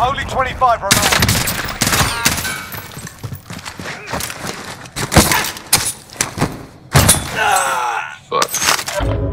Only 25 remain. Fuck.